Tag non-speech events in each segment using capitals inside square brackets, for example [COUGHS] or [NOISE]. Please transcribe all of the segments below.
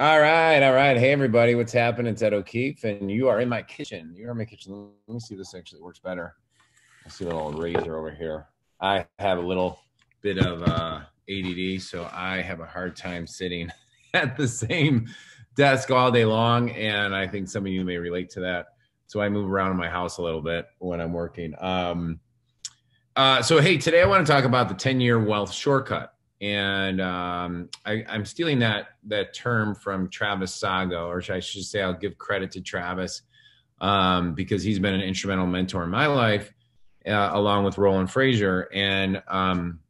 All right, all right. Hey, everybody, what's happening? It's Ed O'Keefe, and you are in my kitchen. You are in my kitchen. Let me see if this actually works better. I see a little razor over here. I have a little bit of uh, ADD, so I have a hard time sitting [LAUGHS] at the same desk all day long, and I think some of you may relate to that. So I move around in my house a little bit when I'm working. Um, uh, so, hey, today I want to talk about the 10 year wealth shortcut and um, I, am stealing that that term from Travis Sago, or I should say, I'll give credit to Travis um, because he's been an instrumental mentor in my life, uh, along with Roland Frasier. And um,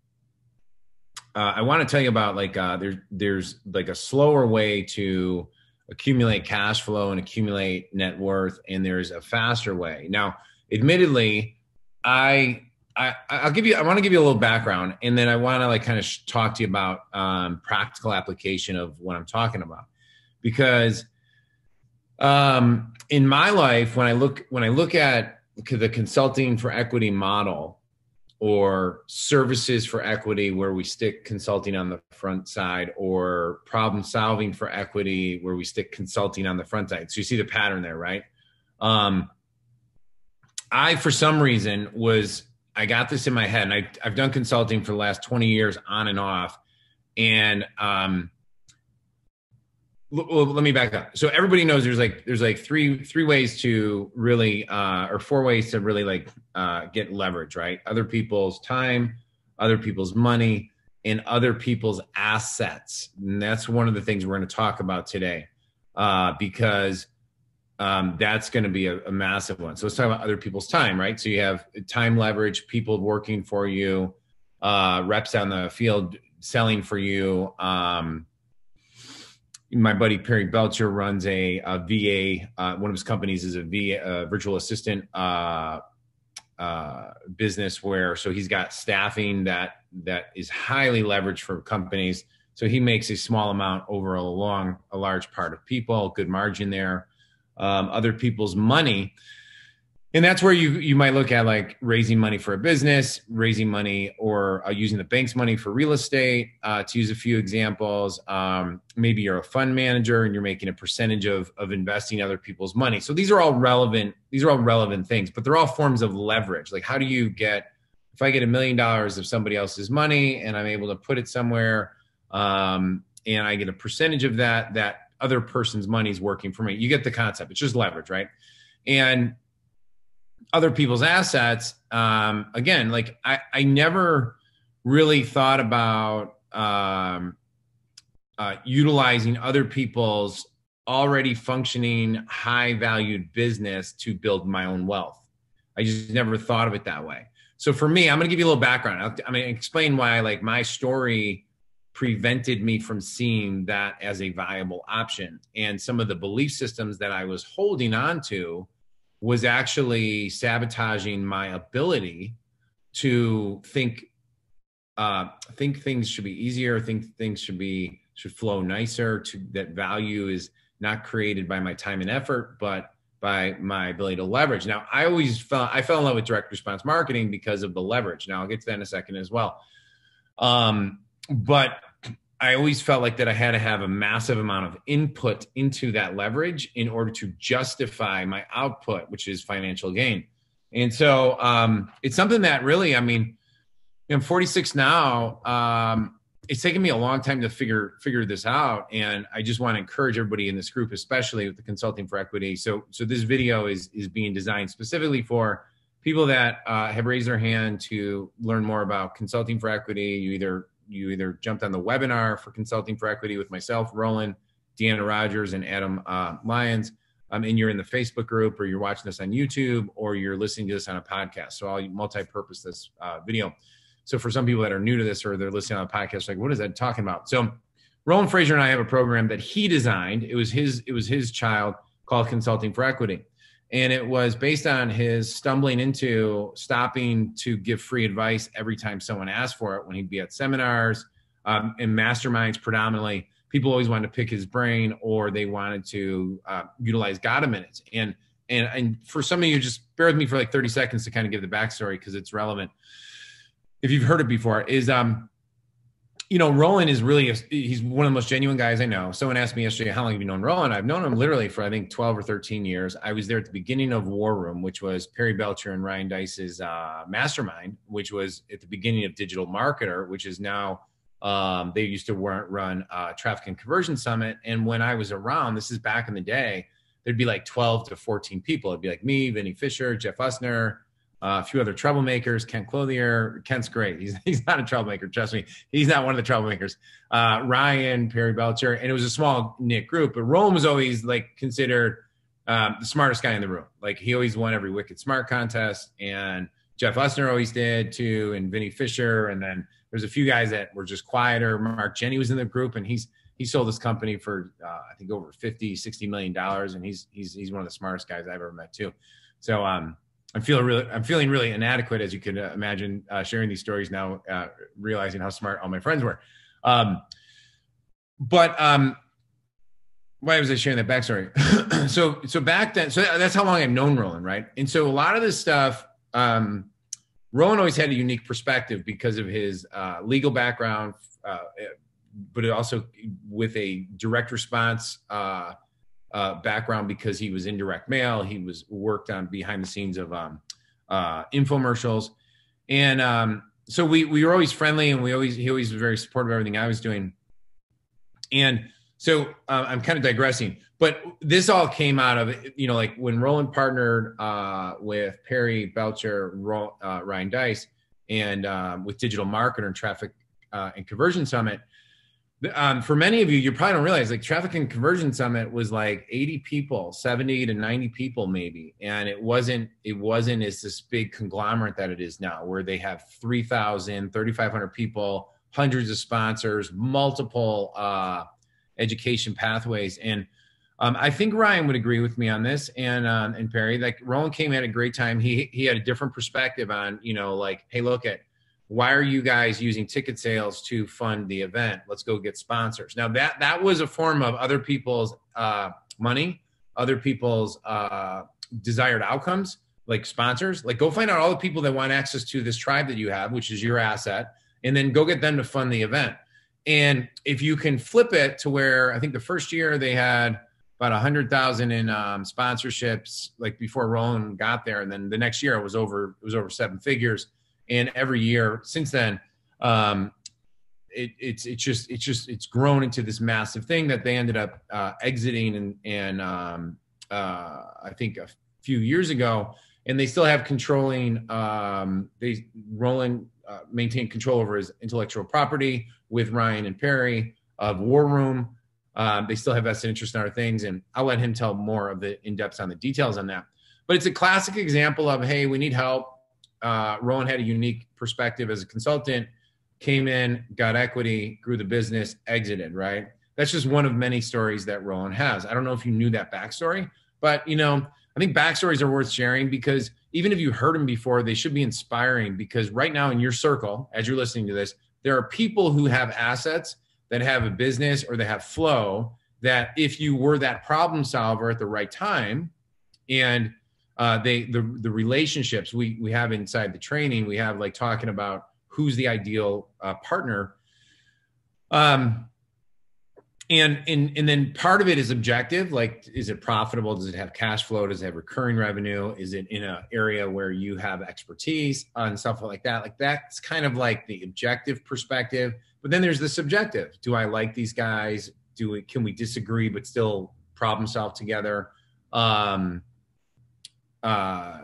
uh, I want to tell you about like uh, there's there's like a slower way to accumulate cash flow and accumulate net worth, and there's a faster way. Now, admittedly, I I, I'll give you. I want to give you a little background, and then I want to like kind of talk to you about um, practical application of what I'm talking about, because um, in my life, when I look when I look at the consulting for equity model or services for equity, where we stick consulting on the front side, or problem solving for equity, where we stick consulting on the front side. So you see the pattern there, right? Um, I, for some reason, was I got this in my head, and I, I've done consulting for the last 20 years on and off. And um, well, let me back up. So everybody knows there's like there's like three three ways to really uh, or four ways to really like uh, get leverage, right? Other people's time, other people's money, and other people's assets. And that's one of the things we're going to talk about today, uh, because um, that's going to be a, a, massive one. So let's talk about other people's time, right? So you have time leverage, people working for you, uh, reps on the field selling for you. Um, my buddy Perry Belcher runs a, a VA. Uh, one of his companies is a VA virtual assistant uh, uh, business where so he's got staffing that that is highly leveraged for companies. So he makes a small amount over a long, a large part of people, good margin there um, other people's money. And that's where you you might look at like raising money for a business raising money or uh, using the bank's money for real estate. Uh, to use a few examples um, maybe you're a fund manager and you're making a percentage of of investing other people's money. So these are all relevant these are all relevant things but they're all forms of leverage. Like how do you get if i get a million dollars of somebody else's money and i'm able to put it somewhere um, and i get a percentage of that that other person's money is working for me. You get the concept. It's just leverage, right? And other people's assets, um, again, like I, I never really thought about um, uh, utilizing other people's already functioning high valued business to build my own wealth. I just never thought of it that way. So for me, I'm going to give you a little background. I'm going to explain why like my story prevented me from seeing that as a viable option. And some of the belief systems that I was holding on to was actually sabotaging my ability to think uh, think things should be easier, think things should be should flow nicer, to that value is not created by my time and effort, but by my ability to leverage. Now, I always felt I fell in love with direct response marketing because of the leverage. Now, I'll get to that in a second as well. Um, but I always felt like that I had to have a massive amount of input into that leverage in order to justify my output, which is financial gain. And so um, it's something that really, I mean, I'm 46 now. Um, it's taken me a long time to figure figure this out, and I just want to encourage everybody in this group, especially with the consulting for equity. So, so this video is is being designed specifically for people that uh, have raised their hand to learn more about consulting for equity. You either you either jumped on the webinar for consulting for equity with myself, Roland, Deanna Rogers, and Adam uh, Lyons, um, and you're in the Facebook group, or you're watching this on YouTube, or you're listening to this on a podcast. So I'll multi-purpose this uh, video. So for some people that are new to this or they're listening on a podcast, like what is that talking about? So Roland Frasier and I have a program that he designed. It was his. It was his child called Consulting for Equity and it was based on his stumbling into stopping to give free advice every time someone asked for it when he'd be at seminars um, and masterminds predominantly. People always wanted to pick his brain or they wanted to uh, utilize God minutes and and and for some of you just bear with me for like 30 seconds to kind of give the backstory because it's relevant. If you've heard it before is um you know, Roland is really, a, he's one of the most genuine guys I know. Someone asked me yesterday, how long have you known Roland? I've known him literally for, I think, 12 or 13 years. I was there at the beginning of War Room, which was Perry Belcher and Ryan Deiss's uh, mastermind, which was at the beginning of Digital Marketer, which is now, um, they used to run uh, Traffic and Conversion Summit. And when I was around, this is back in the day, there'd be like 12 to 14 people. It'd be like me, Vinnie Fisher, Jeff Usner, uh, a few other troublemakers. Kent Clothier. Kent's great. He's, [LAUGHS] he's not a troublemaker. Trust me. He's not one of the troublemakers. Uh, Ryan, Perry Belcher. And it was a small knit group, but Rome was always like considered um, the smartest guy in the room. Like he always won every Wicked Smart contest. And Jeff Usner always did too. And Vinnie Fisher. And then there's a few guys that were just quieter. Mark Jenny was in the group and he's, he sold his company for uh, I think over 50, 60 million dollars. And he's, he's, he's one of the smartest guys I've ever met too. So, um, I'm feeling really, I'm feeling really inadequate, as you can uh, imagine, uh, sharing these stories now, uh, realizing how smart all my friends were. Um, but um, why was I sharing that backstory? [CLEARS THROAT] so, so back then, so that's how long I've known Roland, right? And so a lot of this stuff, um, Roland always had a unique perspective because of his uh, legal background, uh, but also with a direct response uh, background because he was in direct mail. He was worked on behind the scenes of um, uh, infomercials, and um, so we we were always friendly, and we always he always was very supportive of everything I was doing. And so uh, I'm kind of digressing, but this all came out of you know like when Roland partnered uh, with Perry Belcher, Ro- uh, Ryan Deiss, and um, with Digital Marketer and Traffic uh, and Conversion Summit um, for many of you, you probably don't realize like Traffic and Conversion Summit was like 80 people, 70 to 90 people maybe, and it wasn't it wasn't as this big conglomerate that it is now, where they have 3,000, 3,500 people, hundreds of sponsors, multiple uh, education pathways, and um, I think Ryan would agree with me on this, and um, and Perry, like Roland came at a great time. He he had a different perspective on you know like, hey, look at why are you guys using ticket sales to fund the event? Let's go get sponsors. Now that that was a form of other people's uh, money other people's uh, desired outcomes like sponsors. Like go find out all the people that want access to this tribe that you have which is your asset and then go get them to fund the event. And if you can flip it to where i think the first year they had about a hundred thousand in um, sponsorships like before roland got there and then the next year it was over it was over seven figures and every year since then um, it, it's it's just it's just it's grown into this massive thing that they ended up uh, exiting and and um, uh, I think a few years ago, and they still have controlling. Um, they Roland uh, maintained control over his intellectual property with Ryan and Perry of War Room. Um, they still have vested interest in our things, and I'll let him tell more of the in depth on the details on that. But it's a classic example of hey, we need help uh, Roland had a unique perspective as a consultant, came in, got equity, grew the business, exited, right? That's just one of many stories that Roland has. I don't know if you knew that backstory, but you know, I think backstories are worth sharing because even if you heard them before, they should be inspiring because right now in your circle, as you're listening to this, there are people who have assets that have a business or they have flow that if you were that problem solver at the right time and uh, they the the relationships we we have inside the training we have like talking about who's the ideal uh, partner. Um and and and then part of it is objective like is it profitable? Does it have cash flow? Does it have recurring revenue? Is it in an area where you have expertise and stuff like that? Like that's kind of like the objective perspective. But then there's the subjective. Do i like these guys? Do we can we disagree but still problem solve together? Um uh,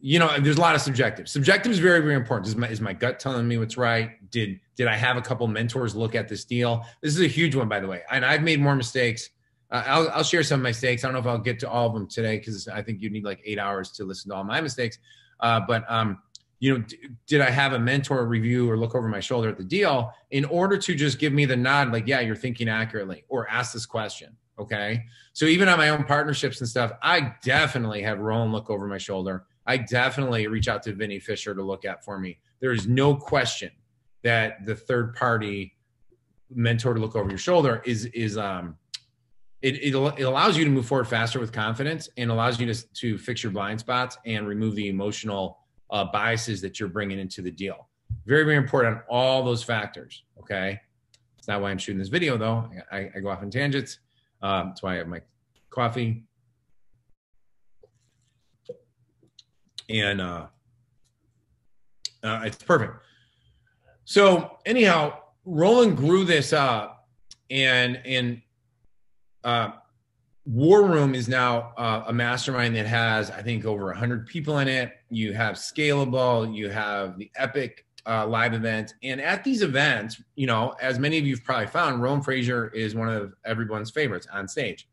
you know, there's a lot of subjective. Subjective is very, very important. Is my, is my gut telling me what's right? Did did I have a couple mentors look at this deal? This is a huge one, by the way. And I've made more mistakes. Uh, I'll, I'll share some mistakes. I don't know if I'll get to all of them today because I think you need like eight hours to listen to all my mistakes. Uh, but um, you know, d- did I have a mentor review or look over my shoulder at the deal in order to just give me the nod, like, yeah, you're thinking accurately, or ask this question? Okay. So even on my own partnerships and stuff, I definitely have Roland look over my shoulder. I definitely reach out to Vinnie Fisher to look at for me. There is no question that the third party mentor to look over your shoulder is is um it, it, it allows you to move forward faster with confidence and allows you to, to fix your blind spots and remove the emotional uh, biases that you're bringing into the deal. Very, very important on all those factors. Okay. It's not why I'm shooting this video though. I, I go off on tangents. Um, that's why I have my coffee. And uh, uh, it's perfect. So anyhow, Roland grew this up, and and uh, War Room is now uh, a mastermind that has, I think, over 100 people in it. You have Scalable, you have the Epic uh, live events. And at these events, you know, as many of you have probably found, Roland Frasier is one of everyone's favorites on stage.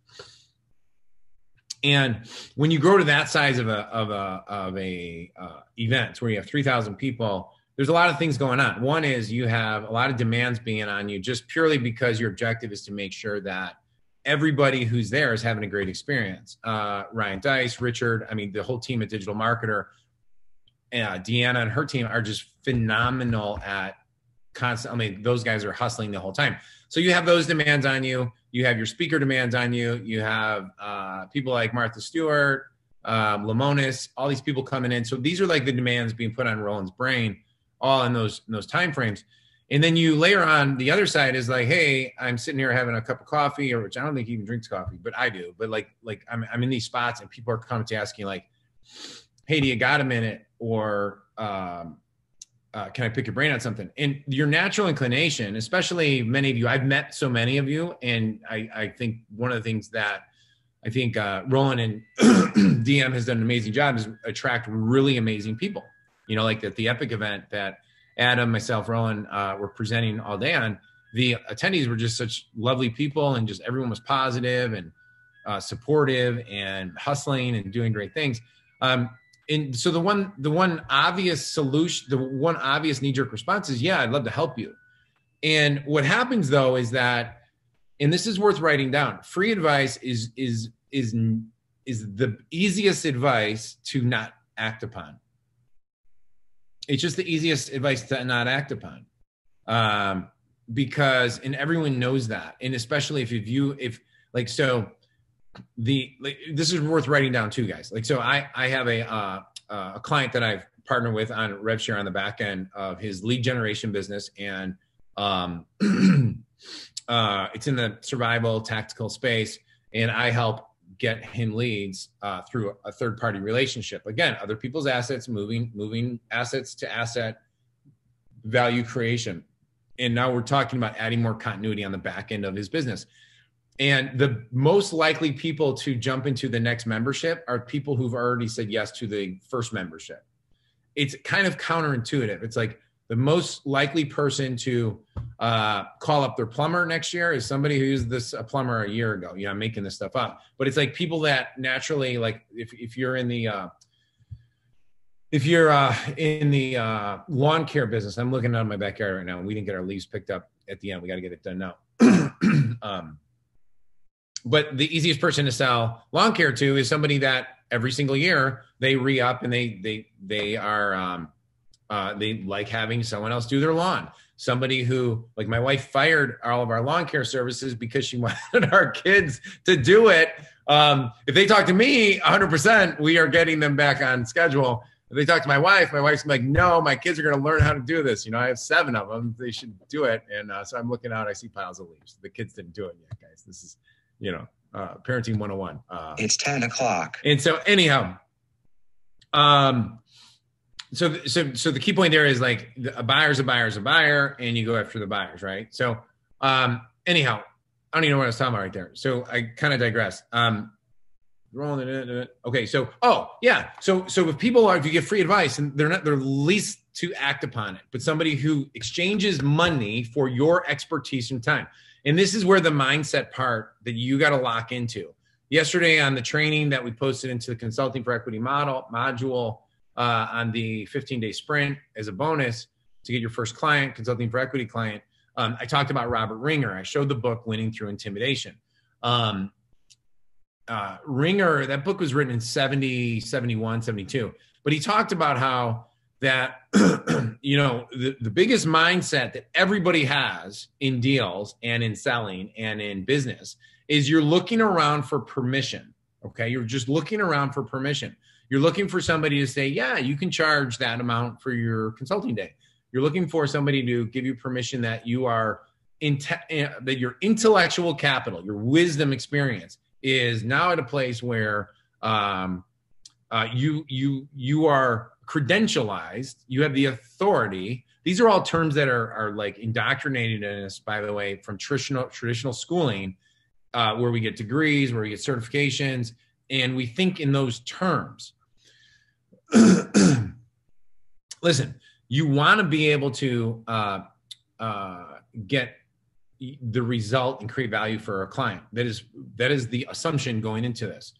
And when you grow to that size of a of a of a uh, event where you have 3,000 people, there's a lot of things going on. One is you have a lot of demands being on you just purely because your objective is to make sure that everybody who's there is having a great experience. Uh, Ryan Deiss, Richard, I mean, the whole team at Digital Marketer, uh, Deanna and her team are just phenomenal at constant. I mean, those guys are hustling the whole time. So you have those demands on you. You have your speaker demands on you. You have uh, people like Martha Stewart, um, Lemonis, all these people coming in. So these are like the demands being put on Roland's brain, all in those in those time frames. And then you layer on the other side is like, hey, I'm sitting here having a cup of coffee, or which I don't think he even drinks coffee, but I do. But like, like I'm I'm in these spots and people are coming to asking like, hey, do you got a minute? Or um, uh, can I pick your brain on something? And your natural inclination, especially many of you, I've met so many of you, and I, I think one of the things that I think uh, Roland and [CLEARS THROAT] DM has done an amazing job is attract really amazing people. You know, like at the Epic event that Adam, myself, Roland uh, were presenting all day on. The attendees were just such lovely people, and just everyone was positive and uh, supportive and hustling and doing great things. Um, and so the one the one obvious solution the one obvious knee jerk response is yeah i'd love to help you. And what happens though is that and this is worth writing down free advice is is is is the easiest advice to not act upon. It's just the easiest advice to not act upon. Um because and everyone knows that and especially if you if like so the like, this is worth writing down too, guys. Like, so I I have a uh, uh, a client that I've partnered with on RevShare on the back end of his lead generation business, and um, [CLEARS THROAT] uh, it's in the survival tactical space, and I help get him leads uh, through a third party relationship. Again, other people's assets, moving moving assets to asset value creation, and now we're talking about adding more continuity on the back end of his business and the most likely people to jump into the next membership are people who've already said yes to the first membership. It's kind of counterintuitive. It's like the most likely person to uh, call up their plumber next year is somebody who used this a plumber a year ago. You know, I'm making this stuff up, but it's like people that naturally like if if you're in the uh, if you're uh, in the uh, lawn care business, I'm looking out of my backyard right now, and we didn't get our leaves picked up at the end. We got to get it done now. [CLEARS THROAT] um, but the easiest person to sell lawn care to is somebody that every single year they re-up and they they they are um, uh, they like having someone else do their lawn. Somebody who like my wife fired all of our lawn care services because she [LAUGHS] wanted our kids to do it. Um, if they talk to me 100% we are getting them back on schedule. If they talk to my wife my wife's like no my kids are going to learn how to do this. You know i have seven of them. They should do it. And uh, so i'm looking out. I see piles of leaves. The kids didn't do it yet guys. This is you know, uh, parenting 101. Uh, it's 10 o'clock. And so anyhow, um, so, so, so the key point there is like a buyer's a buyer's a buyer and you go after the buyers, right? So, um, anyhow, I don't even know what I was talking about right there. So I kind of digress. Um, okay. So, oh yeah. So, so if people are, if you give free advice and they're not, they're least to act upon it, but somebody who exchanges money for your expertise and time. And this is where the mindset part that you got to lock into. Yesterday on the training that we posted into the consulting for equity model module uh, on the 15 day sprint as a bonus to get your first client, consulting for equity client, um, I talked about Robert Ringer. I showed the book Winning Through Intimidation. Um, uh, Ringer, that book was written in 70, 71, 72. But he talked about how that [CLEARS THROAT] you know the, the biggest mindset that everybody has in deals and in selling and in business is you're looking around for permission okay? You're just looking around for permission. You're looking for somebody to say yeah you can charge that amount for your consulting day. You're looking for somebody to give you permission that you are inte- eh, that your intellectual capital, your wisdom experience is now at a place where um, uh, you you you are credentialized. You have the authority. These are all terms that are are like indoctrinated in us, by the way, from traditional traditional schooling, uh, where we get degrees, where we get certifications, and we think in those terms. [CLEARS THROAT] Listen, you want to be able to uh, uh, get the result and create value for a client. That is that is the assumption going into this.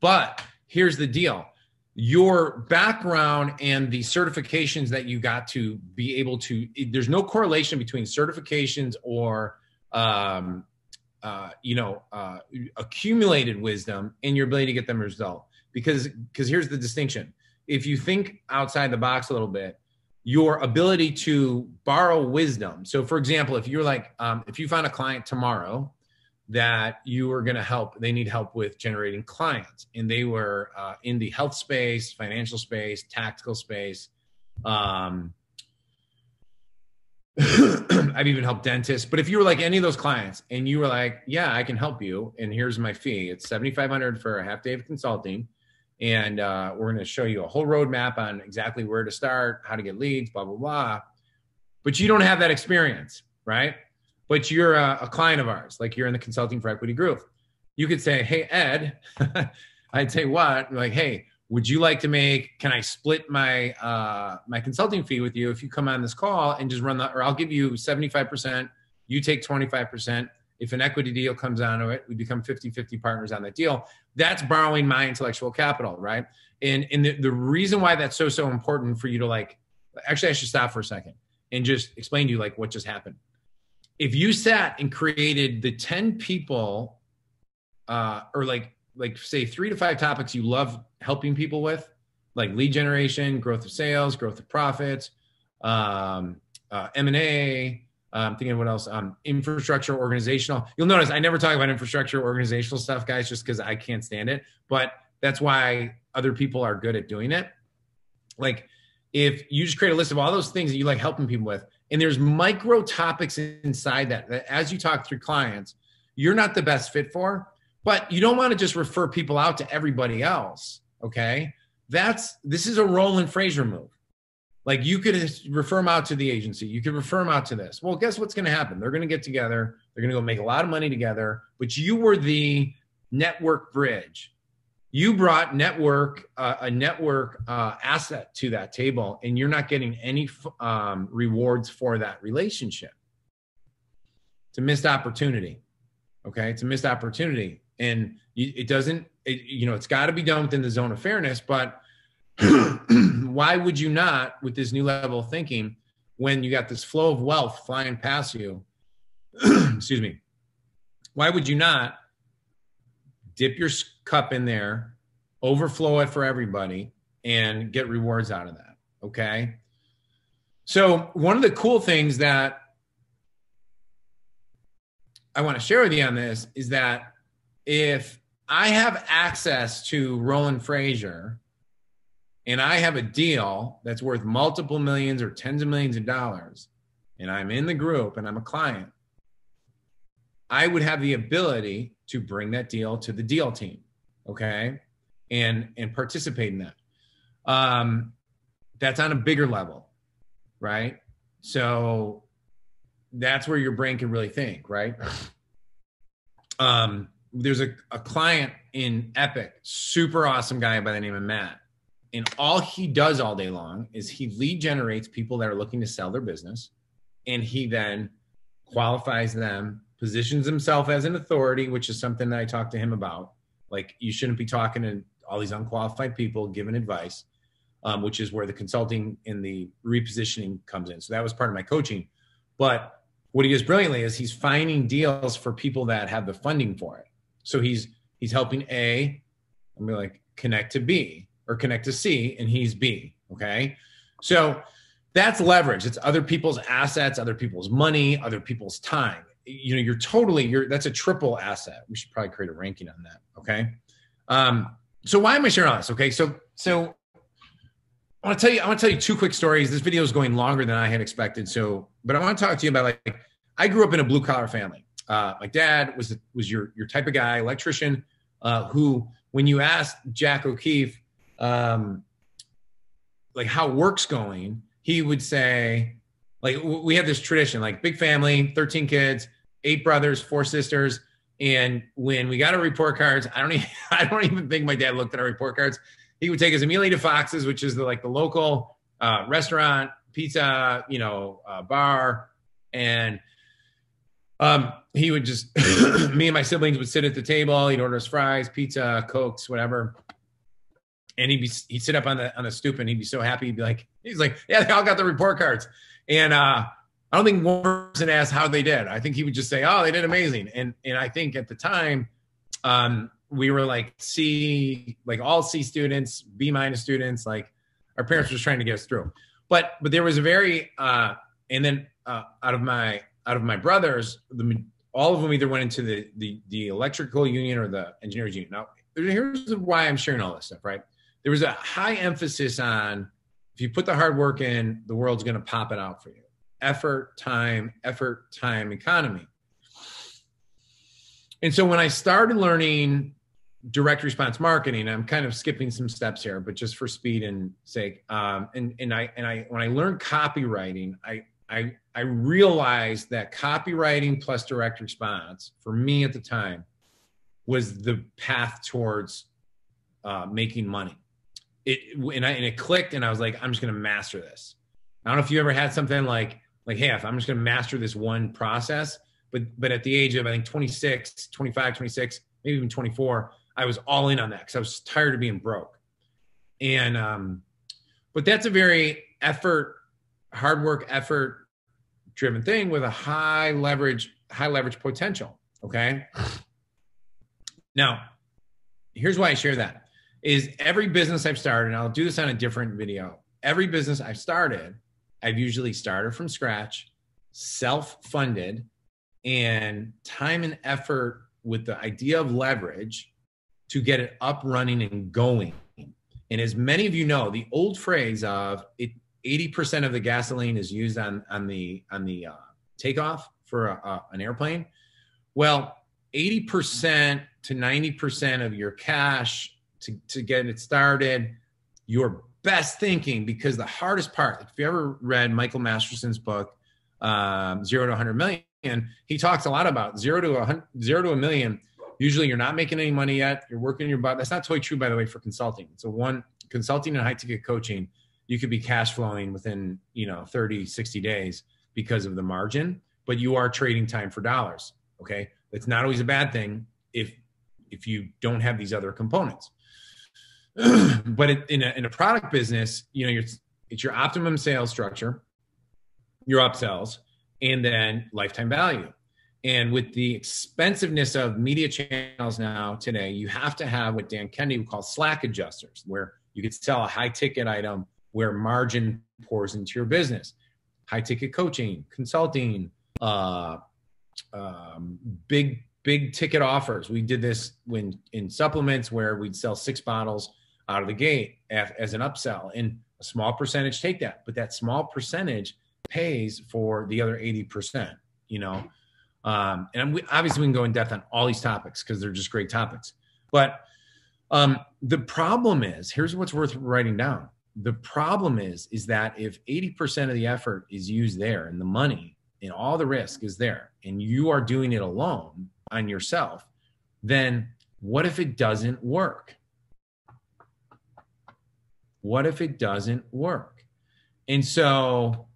But here's the deal. Your background and the certifications that you got to be able to, there's no correlation between certifications or, um, uh, you know, uh, accumulated wisdom and your ability to get them result. Because, because here's the distinction. If you think outside the box a little bit, your ability to borrow wisdom. So, for example, if you're like, um, if you find a client tomorrow that you were going to help, they need help with generating clients, and they were uh, in the health space, financial space, tactical space. Um, [CLEARS THROAT] I've even helped dentists. But if you were like any of those clients and you were like, yeah, I can help you, and here's my fee, it's 7,500 for a half day of consulting and uh, we're going to show you a whole roadmap on exactly where to start, how to get leads, blah blah blah. But you don't have that experience, right? But you're a, a client of ours, like you're in the consulting for equity group. You could say, "Hey Ed," [LAUGHS] I'd say, "What?" Like, "Hey, would you like to make? Can I split my uh, my consulting fee with you if you come on this call and just run the? Or I'll give you seventy five percent. You take twenty five percent." If an equity deal comes onto it, we become 50 50 partners on that deal. That's borrowing my intellectual capital, right? And, and the, the reason why that's so, so important for you to like, actually, I should stop for a second and just explain to you like what just happened. If you sat and created the 10 people, uh, or like, like say three to five topics you love helping people with, like lead generation, growth of sales, growth of profits, um, uh, M&A, I'm thinking what else? Um, infrastructure, organizational. You'll notice I never talk about infrastructure, organizational stuff, guys, just because I can't stand it. But that's why other people are good at doing it. Like if you just create a list of all those things that you like helping people with, and there's micro topics inside that, that as you talk through clients, you're not the best fit for, but you don't want to just refer people out to everybody else. Okay. That's this is a Roland Frasier move. Like you could refer them out to the agency, you could refer them out to this. Well, guess what's going to happen? They're going to get together, they're going to go make a lot of money together, but you were the network bridge. You brought network uh, a network uh, asset to that table, and you're not getting any um, rewards for that relationship. It's a missed opportunity. Okay, it's a missed opportunity, and it doesn't. It, you know, it's got to be done within the zone of fairness, but [CLEARS THROAT] why would you not, with this new level of thinking, when you got this flow of wealth flying past you, [CLEARS THROAT] excuse me, why would you not dip your cup in there, overflow it for everybody, and get rewards out of that? Okay. So, one of the cool things that I want to share with you on this is that if I have access to Roland Frasier and I have a deal that's worth multiple millions or tens of millions of dollars, and I'm in the group and I'm a client, I would have the ability to bring that deal to the deal team, okay, and and participate in that. Um, that's on a bigger level, right? So that's where your brain can really think, right? [LAUGHS] Um, there's a, a client in Epic, super awesome guy by the name of Matt and all he does all day long is he lead generates people that are looking to sell their business and he then qualifies them positions himself as an authority which is something that i talked to him about like you shouldn't be talking to all these unqualified people giving advice um, which is where the consulting and the repositioning comes in so that was part of my coaching but what he does brilliantly is he's finding deals for people that have the funding for it so he's he's helping a i'm mean, like connect to b or connect to C and he's B. Okay. So that's leverage. It's other people's assets, other people's money, other people's time. You know, you're totally, you're, that's a triple asset. We should probably create a ranking on that. Okay. Um, so why am I sharing this? Okay. So, so I want to tell you, I want to tell you two quick stories. This video is going longer than I had expected. So, but I want to talk to you about like, I grew up in a blue collar family. Uh, my dad was was your your type of guy, electrician, uh, who when you asked Jack O'Keefe, um, like how work's going, he would say, like we have this tradition, like big family, thirteen kids, eight brothers, four sisters, and when we got our report cards, I don't even [LAUGHS] I don't even think my dad looked at our report cards. He would take us immediately to Fox's, which is the like the local uh, restaurant, pizza, you know, uh, bar, and um, he would just [COUGHS] me and my siblings would sit at the table. He'd order us fries, pizza, cokes, whatever, and he'd be he'd sit up on the on the stoop and he'd be so happy. He'd be like, he's like, yeah, they all got the report cards, and uh, I don't think one person asked how they did. I think he would just say, oh, they did amazing, and and I think at the time. Um, we were like C, like all C students, B minus students. Like our parents were just trying to get us through. But but there was a very uh, and then uh, out of my out of my brothers, the all of them either went into the the the electrical union or the engineers union. Now here's why I'm sharing all this stuff. Right, there was a high emphasis on if you put the hard work in, the world's going to pop it out for you. Effort, time, effort, time, economy. And so when I started learning direct response marketing i'm kind of skipping some steps here but just for speed and sake um, and and i and i when i learned copywriting i i i realized that copywriting plus direct response for me at the time was the path towards uh, making money it and, I, and it clicked and i was like i'm just going to master this i don't know if you ever had something like like hey if i'm just going to master this one process but but at the age of i think 26 25 26 maybe even 24 I was all in on that because I was tired of being broke. And um, but that's a very effort, hard work, effort driven thing with a high leverage, high leverage potential. Okay. Now, here's why I share that is every business I've started, and I'll do this on a different video. Every business I've started, I've usually started from scratch, self-funded, and time and effort with the idea of leverage to get it up, running, and going. And as many of you know, the old phrase of it, 80% of the gasoline is used on, on the, on the uh, takeoff for a, an airplane. Well, 80% to 90% of your cash to, to get it started, your best thinking, because the hardest part, if you ever read Michael Masterson's book, um, Zero to 100 Million, he talks a lot about zero to a, zero to a million Usually you're not making any money yet. You're working your butt. That's not totally true, by the way, for consulting. So one consulting and high ticket coaching, you could be cash flowing within, you know, 30, 60 days because of the margin, but you are trading time for dollars. Okay. That's not always a bad thing if, if you don't have these other components. [CLEARS THROAT] but it, in, a, in a product business, you know, it's your optimum sales structure, your upsells, and then lifetime value. And with the expensiveness of media channels now today, you have to have what Dan Kennedy would call slack adjusters, where you could sell a high ticket item where margin pours into your business. High ticket coaching, consulting, uh, um, big big ticket offers. We did this when in supplements where we'd sell six bottles out of the gate as an upsell, and a small percentage take that, but that small percentage pays for the other eighty percent. You know um, and we, obviously, we can go in depth on all these topics because they're just great topics. But um, the problem is here's what's worth writing down. The problem is is that if 80% of the effort is used there and the money and all the risk is there and you are doing it alone on yourself, then what if it doesn't work? What if it doesn't work? And so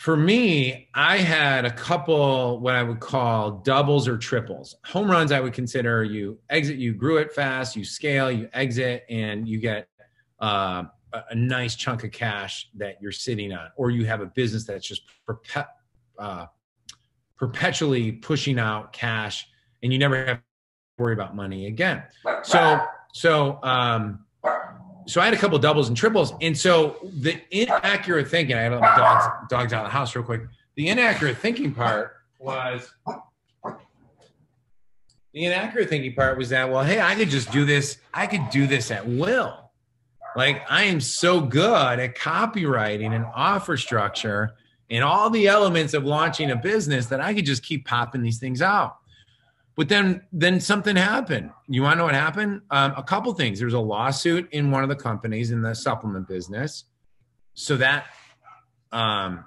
for me, I had a couple what I would call doubles or triples. Home runs, I would consider you exit, you grew it fast, you scale, you exit, and you get uh, a, nice chunk of cash that you're sitting on, or you have a business that's just perpet, uh, perpetually pushing out cash, and you never have to worry about money again. So, so um, so I had a couple doubles and triples, and so the inaccurate thinking. I had dogs dogs out of the house real quick. The inaccurate thinking part was the inaccurate thinking part was that well, hey, I could just do this. I could do this at will. Like I am so good at copywriting and offer structure and all the elements of launching a business that I could just keep popping these things out. But then, then something happened. You want to know what happened? Um, a couple things. There's a lawsuit in one of the companies in the supplement business, so that um,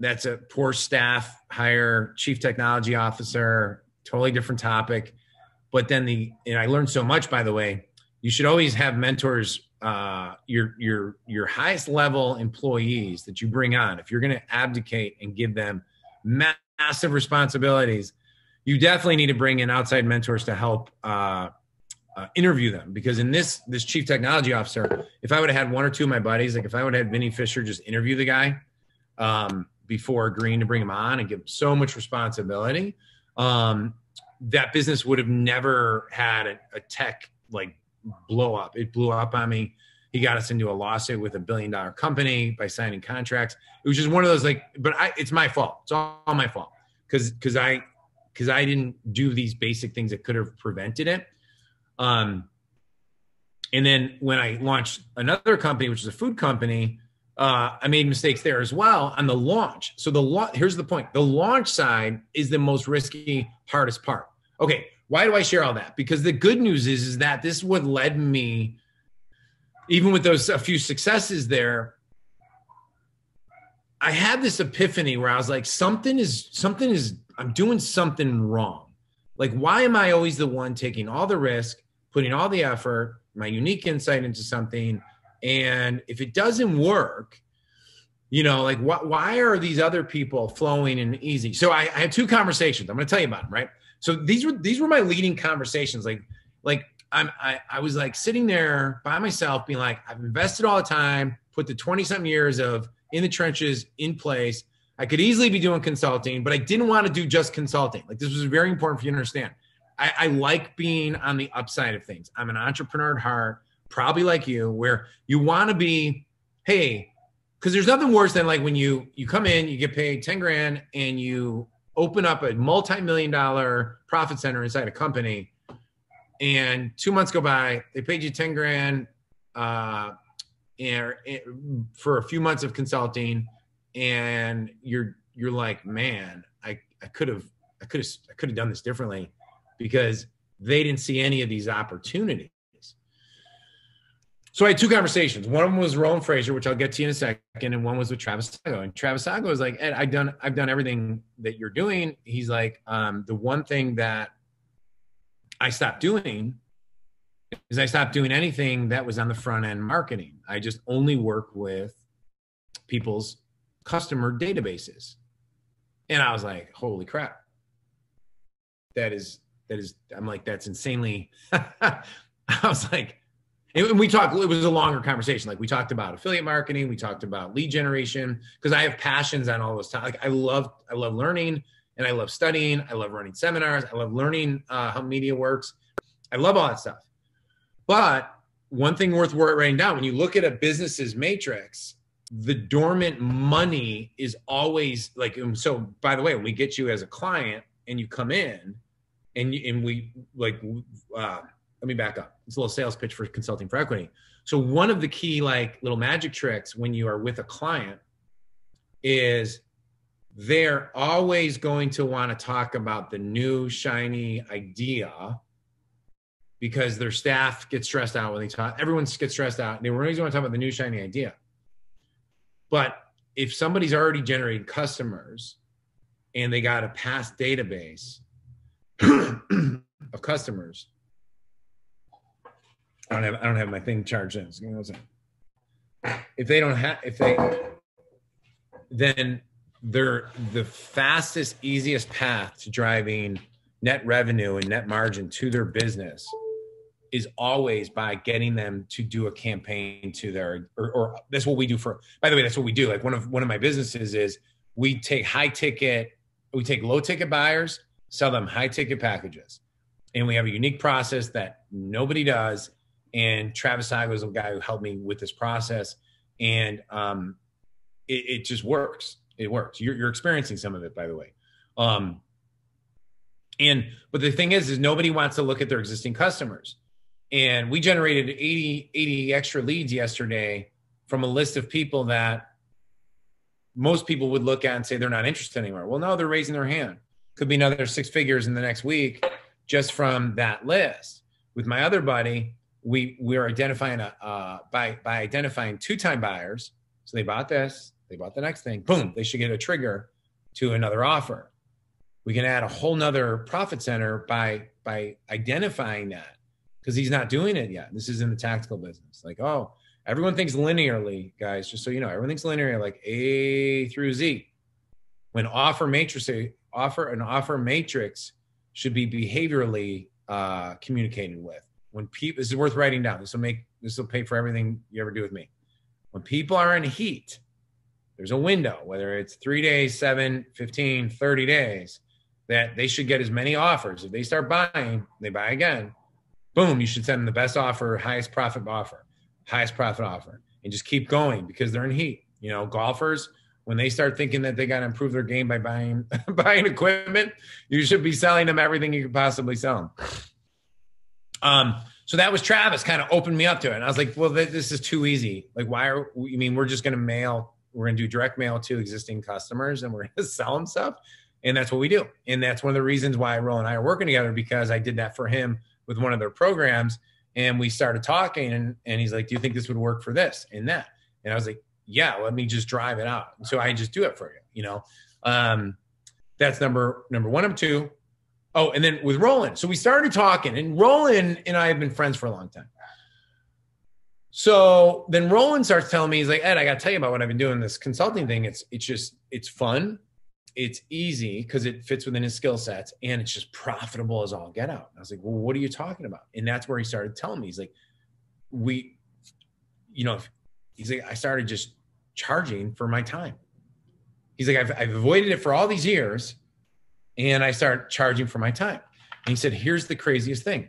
that's a poor staff hire, chief technology officer, totally different topic. But then the and I learned so much. By the way, you should always have mentors uh, your your your highest level employees that you bring on, if you're going to abdicate and give them massive responsibilities, you definitely need to bring in outside mentors to help uh, uh, interview them. Because in this this chief technology officer, if I would have had one or two of my buddies, like if I would have had Vinnie Fisher just interview the guy um, before agreeing to bring him on and give him so much responsibility, um, that business would have never had a, a tech like blow up. It blew up on me. He got us into a lawsuit with a billion dollar company by signing contracts. It was just one of those like, but I, it's my fault. It's all my fault because because I because I didn't do these basic things that could have prevented it. Um, and then when I launched another company, which is a food company, uh, I made mistakes there as well on the launch. So the launch here's the point: the launch side is the most risky, hardest part. Okay, why do I share all that? Because the good news is, is that this is what led me, even with those a few successes there. I had this epiphany where I was like, something is something is I'm doing something wrong. Like, why am I always the one taking all the risk, putting all the effort, my unique insight into something, and if it doesn't work, you know, like wh- why are these other people flowing and easy? So I, I had two conversations. I'm going to tell you about them, right? So these were these were my leading conversations. Like like I'm I, I was like sitting there by myself, being like, I've invested all the time, put the 20 something years of in the trenches in place. I could easily be doing consulting, but I didn't want to do just consulting. Like this was very important for you to understand. I, I like being on the upside of things. I'm an entrepreneur at heart, probably like you, where you want to be, hey, because there's nothing worse than like when you you come in, you get paid 10 grand and you open up a multi-million dollar profit center inside a company and two months go by they paid you 10 grand uh, and, for a few months of consulting and you're you're like man i i could have i could have i could have done this differently because they didn't see any of these opportunities so I had two conversations. One of them was Roland Frasier, which I'll get to in a second, and one was with Travis Sago. And Travis Sago was like, Ed, I've done I've done everything that you're doing. He's like, um, the one thing that I stopped doing is I stopped doing anything that was on the front end marketing. I just only work with people's customer databases. And I was like, holy crap. That is that is I'm like, that's insanely [LAUGHS] I was like, and we talked it was a longer conversation. Like we talked about affiliate marketing. We talked about lead generation. Because i have passions on all those topics like i love i love learning and i love studying. I love running seminars. I love learning uh, how media works. I love all that stuff. But one thing worth writing down when you look at a business's matrix the dormant money is always like so by the way we get you as a client and you come in and, and we like uh, let me back up. It's a little sales pitch for consulting for equity. So one of the key like little magic tricks when you are with a client is they're always going to want to talk about the new shiny idea because their staff gets stressed out when they talk. Everyone gets stressed out. And they always want to talk about the new shiny idea. But if somebody's already generated customers and they got a past database [CLEARS THROAT] of customers, I don't have I don't have my thing charged in. So if they don't have if they then they're the fastest, easiest path to driving net revenue and net margin to their business is always by getting them to do a campaign to their or, or that's what we do for by the way that's what we do like one of one of my businesses is we take high ticket we take low ticket buyers sell them high ticket packages and we have a unique process that nobody does and Travis Sago is a guy who helped me with this process, and um, it, it, just works. It works. You're, you're, experiencing some of it, by the way. Um, and but the thing is, is nobody wants to look at their existing customers. And we generated 80, 80 extra leads yesterday from a list of people that most people would look at and say they're not interested anymore. Well, no, they're raising their hand. Could be another six figures in the next week just from that list. With my other buddy, we we're identifying a uh, by by identifying two time buyers. So they bought this, they bought the next thing. Boom, they should get a trigger to another offer. We can add a whole nother profit center by by identifying that because he's not doing it yet. This is in the tactical business. Like, oh, everyone thinks linearly, guys. Just so you know, everyone thinks linear, like A through Z. When offer matrix, offer an offer matrix should be behaviorally uh, communicated with. When people, this is worth writing down. This will make this will pay for everything you ever do with me. When people are in heat, there's a window, whether it's three days, seven, 15, 30 days, that they should get as many offers. If they start buying, they buy again. Boom, you should send them the best offer, highest profit offer, highest profit offer, and just keep going because they're in heat. You know, golfers, when they start thinking that they got to improve their game by buying [LAUGHS] buying equipment, you should be selling them everything you could possibly sell them. Um, so that was Travis kind of opened me up to it, and I was like, "Well, this is too easy. Like, why are you mean we're just going to mail? We're going to do direct mail to existing customers, and we're going [LAUGHS] to sell them stuff." And that's what we do. And that's one of the reasons why Roland and I are working together because I did that for him with one of their programs. And we started talking, and, and he's like, Do you think this would work for this and that? And I was like, Yeah, let me just drive it out. So I just do it for you, you know. Um, that's number number one. Number two. Oh, and then with Roland. So we started talking, and Roland and I have been friends for a long time. So then Roland starts telling me, he's like, Ed, I got to tell you about what I've been doing this consulting thing. It's it's just it's fun it's easy because it fits within his skill sets and it's just profitable as all get out. I was like, well, what are you talking about? And that's where he started telling me, he's like, we, you know, he's like, I started just charging for my time. He's like, I've, I've avoided it for all these years and I start charging for my time. And he said, here's the craziest thing.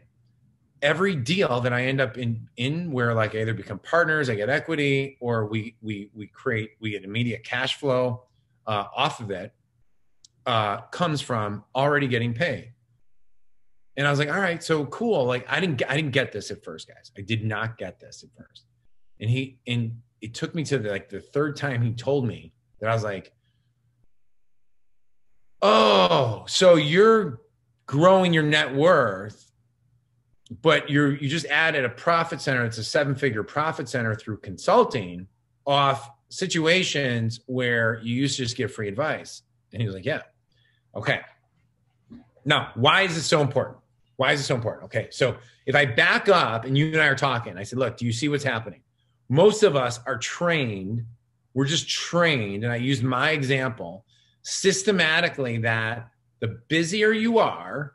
Every deal that I end up in, in where like I either become partners, I get equity, or we we we create we get immediate cash flow uh, off of it uh, comes from already getting paid. And I was like, all right, so cool. Like I didn't, I didn't get this at first, guys. I did not get this at first. And he, and it took me to the, like the third time he told me that I was like, oh, so you're growing your net worth, but you're, you just added a profit center. It's a seven figure profit center through consulting off situations where you used to just get free advice. And he was like, yeah. Okay. Now, why is this so important? Why is it so important? Okay. So if I back up and you and I are talking, I said, look, do you see what's happening? Most of us are trained, we're just trained, and I used my example systematically that the busier you are,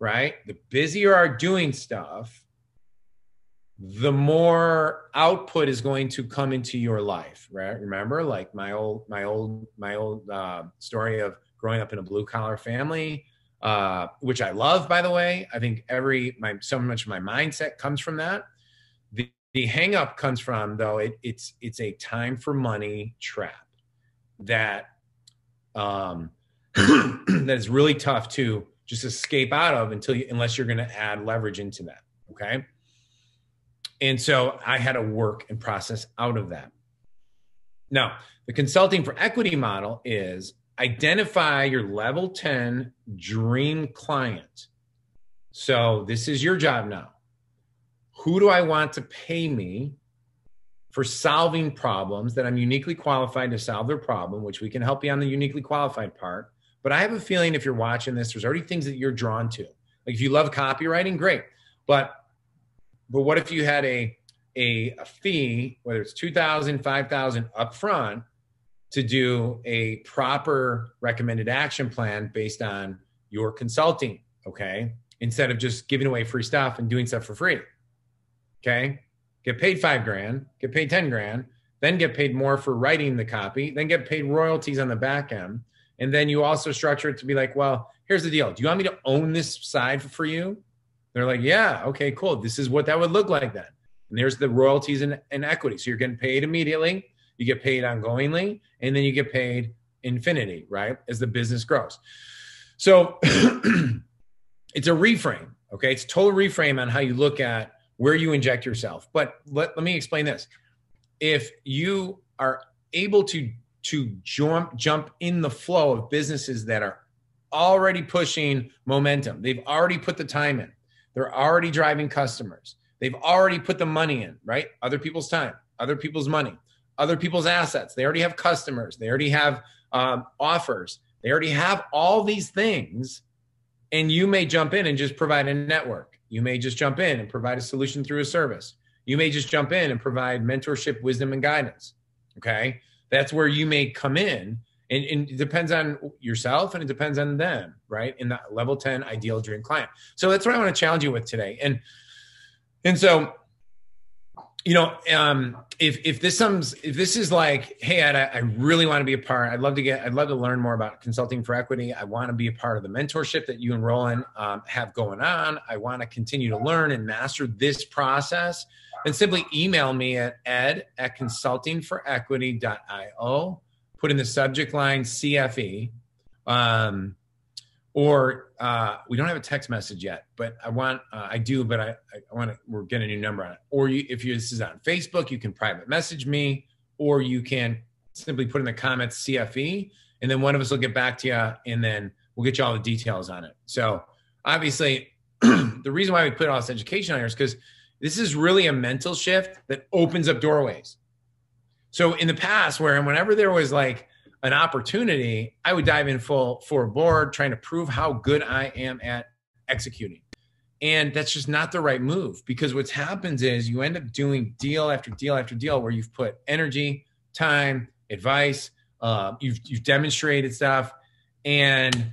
right? The busier are doing stuff, the more output is going to come into your life right remember like my old my old my old uh, story of growing up in a blue collar family, uh, which I love, by the way. I think every my so much of my mindset comes from that. The, the hang up comes from though it, it's it's a time for money trap that um, [CLEARS THROAT] that is really tough to just escape out of until you unless you're going to add leverage into that. Okay. And so I had to work and process out of that. Now, the consulting for equity model is identify your level 10 dream client. So this is your job now. Who do I want to pay me for solving problems that I'm uniquely qualified to solve their problem, which we can help you on the uniquely qualified part. But I have a feeling if you're watching this, there's already things that you're drawn to. Like if you love copywriting, great. But but what if you had a a, a fee, whether it's 2000, 5000 upfront to do a proper recommended action plan based on your consulting, okay? Instead of just giving away free stuff and doing stuff for free. Okay? Get paid 5 grand, get paid 10 grand, then get paid more for writing the copy, then get paid royalties on the back end. And then you also structure it to be like, well, here's the deal. Do you want me to own this side for you? They're like, yeah, okay, cool. This is what that would look like then. And there's the royalties and, and equity. So you're getting paid immediately you get paid ongoingly, and then you get paid infinity, right? As the business grows. So [CLEARS THROAT] it's a reframe. Okay. It's total reframe on how you look at where you inject yourself. But let, let me explain this. If you are able to to jump jump in the flow of businesses that are already pushing momentum. They've already put the time in. They're already driving customers. They've already put the money in, right? Other people's time, other people's money, other people's assets. They already have customers. They already have um, offers. They already have all these things. And you may jump in and just provide a network. You may just jump in and provide a solution through a service. You may just jump in and provide mentorship, wisdom, and guidance. Okay. That's where you may come in and, and, it depends on yourself and it depends on them right in that level 10 ideal dream client so that's what i want to challenge you with today and and so you know um if if this comes if this is like hey Ed, I, I really want to be a part i'd love to get i'd love to learn more about consulting for equity. I want to be a part of the mentorship that you and roland um, have going on. I want to continue to learn and master this process. Then simply email me at ed at consultingforequity.io put in the subject line CFE. Um, or uh, we don't have a text message yet, but I want, uh, I do, but I, I want to, we're getting a new number on it. Or you, if you, this is on Facebook, you can private message me, or you can simply put in the comments CFE, and then one of us will get back to you, and then we'll get you all the details on it. So obviously, [CLEARS THROAT] the reason why we put all this education on here is because this is really a mental shift that opens up doorways. So in the past, where whenever there was like an opportunity, I would dive in full for a board, trying to prove how good I am at executing. And that's just not the right move because what happens is you end up doing deal after deal after deal where you've put energy, time, advice, uh, you've you've demonstrated stuff, and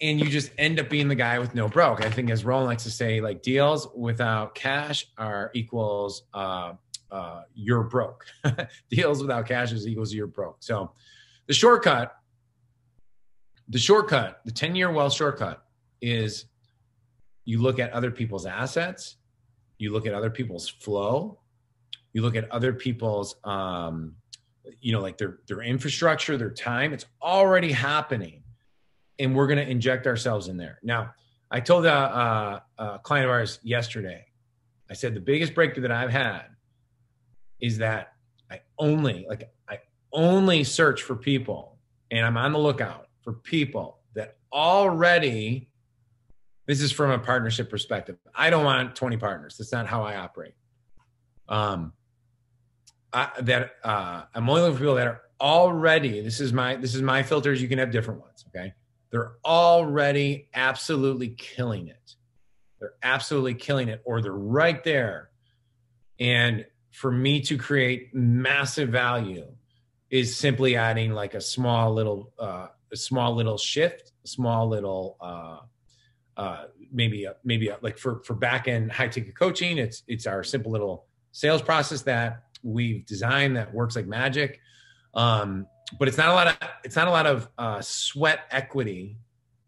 and you just end up being the guy with no broke. I think as Roland likes to say, like deals without cash are equals uh, uh, you're broke. [LAUGHS] Deals without cash is equals you're broke. So the shortcut, the shortcut, the 10 year wealth shortcut is you look at other people's assets, you look at other people's flow, you look at other people's, um, you know, like their, their infrastructure, their time, it's already happening. And we're going to inject ourselves in there. Now, I told a, a, a client of ours yesterday, I said, the biggest breakthrough that I've had is that I only like only search for people and I'm on the lookout for people that already this is from a partnership perspective. I don't want 20 partners. That's not how I operate. Um I, that uh, I'm only looking for people that are already. This is my this is my filters. You can have different ones. Okay, they're already absolutely killing it. They're absolutely killing it, or they're right there, and for me to create massive value is simply adding like a small little uh, a small little shift, a small little uh, uh, maybe a, maybe a, like for for back end high ticket coaching, it's it's our simple little sales process that we've designed that works like magic. Um, but it's not a lot of it's not a lot of uh, sweat equity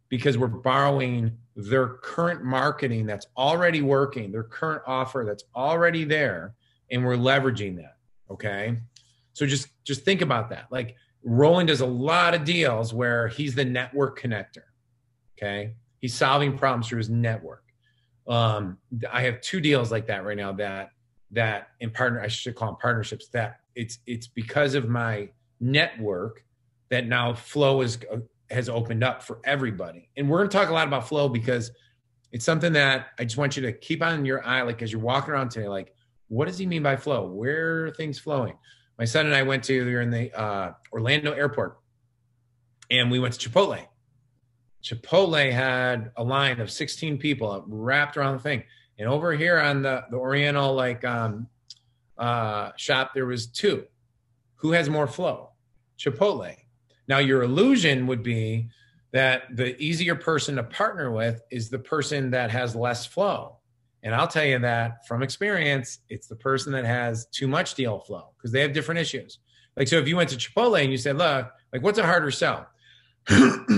because we're borrowing their current marketing that's already working, their current offer that's already there, and we're leveraging that. Okay. So just just think about that. Like Roland does a lot of deals where he's the network connector. Okay. He's solving problems through his network. Um, I have two deals like that right now that that in partner I should call them partnerships that it's it's because of my network that now flow is uh, has opened up for everybody. And we're going to talk a lot about flow because it's something that I just want you to keep on your eye like as you're walking around today like what does he mean by flow? Where are things flowing? My son and I went to, we were in the uh, Orlando airport and we went to Chipotle. Chipotle had a line of 16 people wrapped around the thing. And over here on the, the Oriental like um, uh, shop, there was two. Who has more flow? Chipotle. Now your illusion would be that the easier person to partner with is the person that has less flow. And I'll tell you that from experience, it's the person that has too much deal flow because they have different issues. Like, so if you went to Chipotle and you said, look, like, what's a harder sell? [CLEARS THROAT]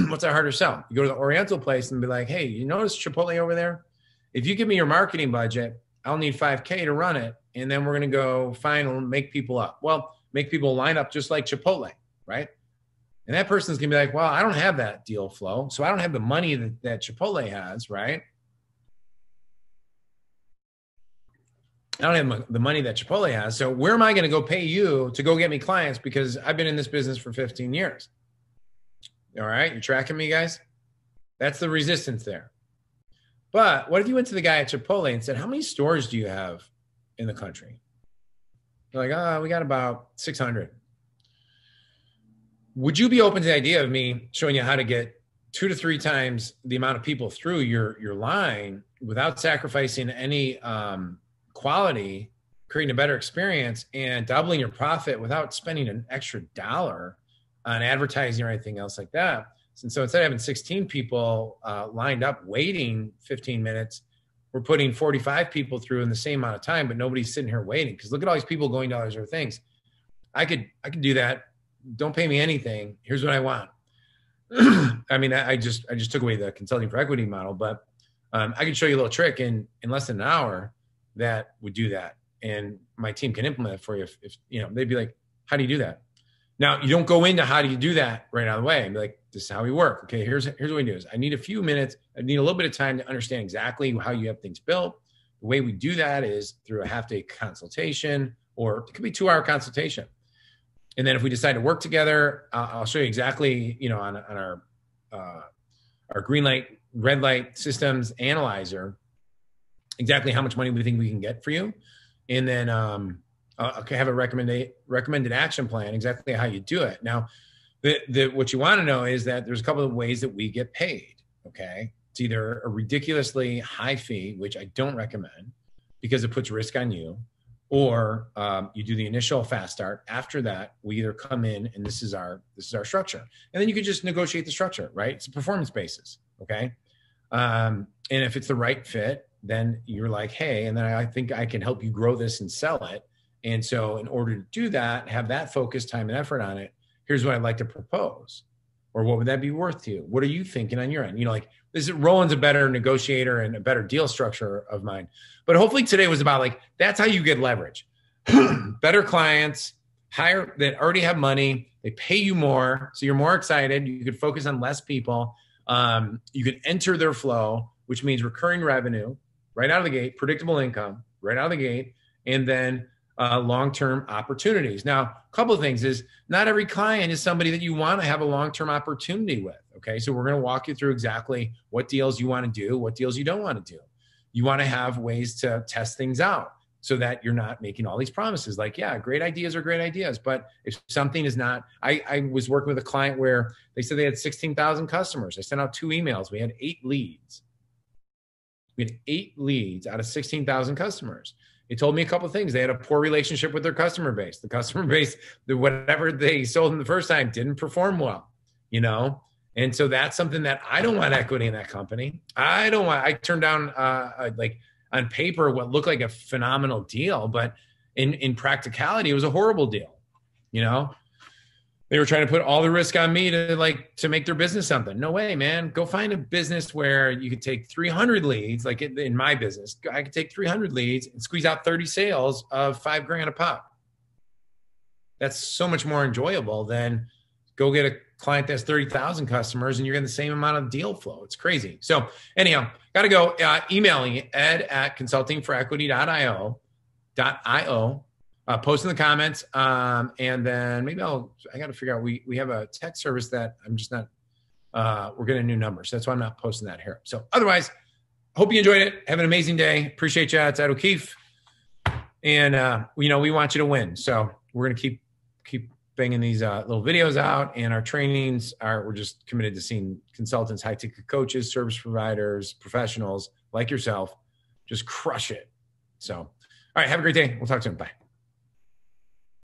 what's a harder sell? You go to the Oriental place and be like, hey, you notice Chipotle over there? If you give me your marketing budget, I'll need 5K to run it. And then we're going to go find and make people up. Well, make people line up just like Chipotle, right? And that person's going to be like, well, I don't have that deal flow. So I don't have the money that, that Chipotle has, right? I don't have the money that Chipotle has. So where am I going to go pay you to go get me clients? Because I've been in this business for 15 years. All right. You tracking me, guys? That's the resistance there. But what if you went to the guy at Chipotle and said, How many stores do you have in the country? They're like, Oh, we got about 600. Would you be open to the idea of me showing you how to get two to three times the amount of people through your, your line without sacrificing any um, quality, creating a better experience, and doubling your profit without spending an extra dollar on advertising or anything else like that? And so instead of having 16 people uh, lined up waiting 15 minutes, we're putting 45 people through in the same amount of time, but nobody's sitting here waiting. Because look at all these people going to all these other things. I could I could do that. Don't pay me anything. Here's what I want. [CLEARS THROAT] I mean, I, I, just I just took away the consulting for equity model, but um, I could show you a little trick in in less than an hour that would do that, and my team can implement it for you. If, if you know, they'd be like, "How do you do that?" Now you don't go into how do you do that right out of the way and be like, this is how we work. Okay, here's here's what we do is I need a few minutes, I need a little bit of time to understand exactly how you have things built. The way we do that is through a half day consultation, or it could be two hour consultation. And then if we decide to work together, uh, I'll show you exactly, you know, on, on our uh, our green light, red light systems analyzer, exactly how much money we think we can get for you. And then um, uh, have a recommended recommended action plan, exactly how you do it. Now, the, the what you want to know is that there's a couple of ways that we get paid. Okay, it's either a ridiculously high fee, which I don't recommend because it puts risk on you, or um, you do the initial fast start. After that, we either come in and this is our this is our structure, and then you can just negotiate the structure. Right, it's a performance basis. Okay, um, and if it's the right fit, then you're like, hey, and then I think I can help you grow this and sell it and so, in order to do that, have that focus, time, and effort on it, here's what I'd like to propose. Or what would that be worth to you? What are you thinking on your end? You know, like this is Roland's a better negotiator and a better deal structure of mine. But hopefully today was about like that's how you get leverage. [CLEARS THROAT] better clients, higher that already have money, they pay you more, so you're more excited. You could focus on less people. Um, you can enter their flow, which means recurring revenue right out of the gate, predictable income right out of the gate, and then uh, long-term opportunities. Now, a couple of things is not every client is somebody that you want to have a long-term opportunity with. Okay, so we're going to walk you through exactly what deals you want to do, what deals you don't want to do. You want to have ways to test things out so that you're not making all these promises. Like, yeah, great ideas are great ideas, but if something is not, I, I was working with a client where they said they had 16,000 customers. I sent out two emails. We had eight leads. We had eight leads out of 16,000 customers. They told me a couple of things. They had a poor relationship with their customer base. The customer [LAUGHS] base, whatever they sold them the first time didn't perform well, you know? And so that's something that I don't want equity in that company. I don't want, I turned down, uh, like on paper, what looked like a phenomenal deal, but in, in practicality, it was a horrible deal, you know? They were trying to put all the risk on me to like to make their business something. No way, man. Go find a business where you could take 300 leads, like in my business, I could take 300 leads and squeeze out 30 sales of five grand a pop. That's so much more enjoyable than go get a client that's 30,000 customers and you're getting the same amount of deal flow. It's crazy. So anyhow, got to go uh, emailing ed at consultingforequity.io, .io uh, post in the comments um, and then maybe i'll i got to figure out we we have a text service that i'm just not uh, we're getting new numbers that's why i'm not posting that here. So otherwise hope you enjoyed it. Have an amazing day. Appreciate you it's ed o'keefe. And uh, you know we want you to win. So we're going to keep keep banging these uh, little videos out and our trainings are we're just committed to seeing consultants high ticket coaches service providers professionals like yourself just crush it. So all right have a great day. We'll talk soon. Bye